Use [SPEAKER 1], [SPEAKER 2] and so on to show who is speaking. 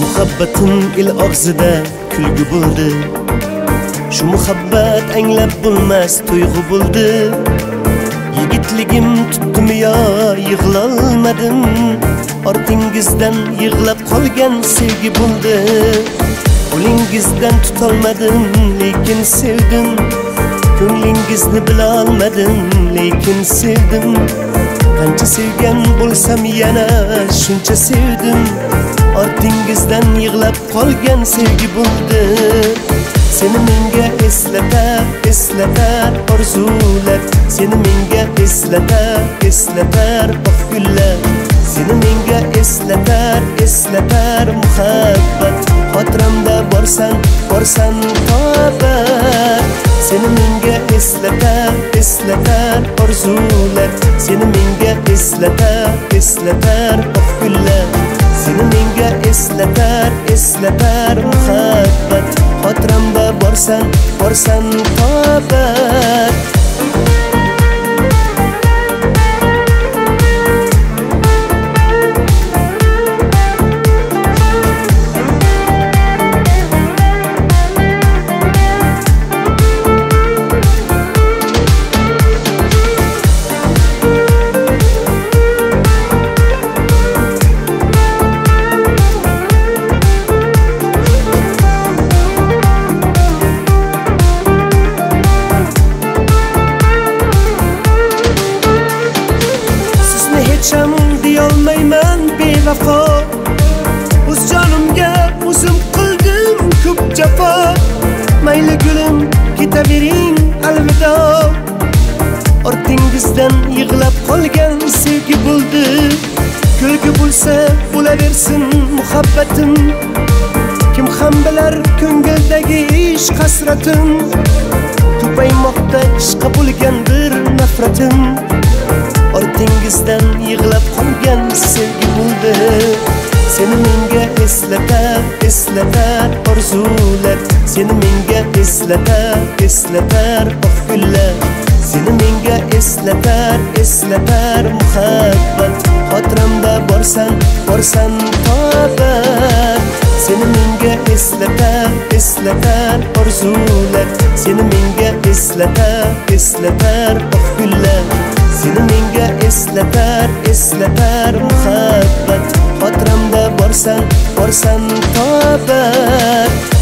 [SPEAKER 1] muhabbatim il og'zida kulgi bo'ldi. Shu muhabbat anglab bo'lmas tuyg'u bo'ldi. Yigitligim tutdimi yo yig'lolmadim. Ortingizdan yig'lab qolgan sevgi bo'ldi. Qo'lingizdan tutolmadim lekin sevdim. Ko'nglingizni bilolmadim lekin sevdim. Qancha sevgan bo'lsam yana shuncha sevdim. Ortingizdan yig'lab qolgan sevgi bo'ldi. Seni menga eslatar eslatar orzular. Seni menga eslatar eslatar oq gullar. Seni menga eslatar eslatar muhabbat. Xotiramda borsan borsan tobat seni menga eslatar eslatar orzular. Seni menga eslatar eslatar oq gullar. Seni menga eslatar eslatar muhabbat. Xotiramda borsan borsan tobat vafo o'z jonimga o'zim qildim ko'p jafo. Mayli gulim ketavering alvido. Ortingizdan yig'lab qolgan sevgi bo'ldi. Kulgi bo'lsa bo'laversin muhabbatim. Kim ham bilar ko'ngildagi ishq hasratim tupaymoqda ishqa bo'lgandir nafratim. Ortingizdan yig'lab qolgan sevgi bo'ldi. Seni menga eslatar eslatar orzular. Seni menga eslatar eslatar oq seni menga eslatar eslatar muhabbat. Xotiramda borsan borsan tobat. Seni menga eslatar eslatar orzular. Seni menga eslatar eslatar oq seni menga eslatar eslatar muhabbat. Xotiramda borsan borsan tobat.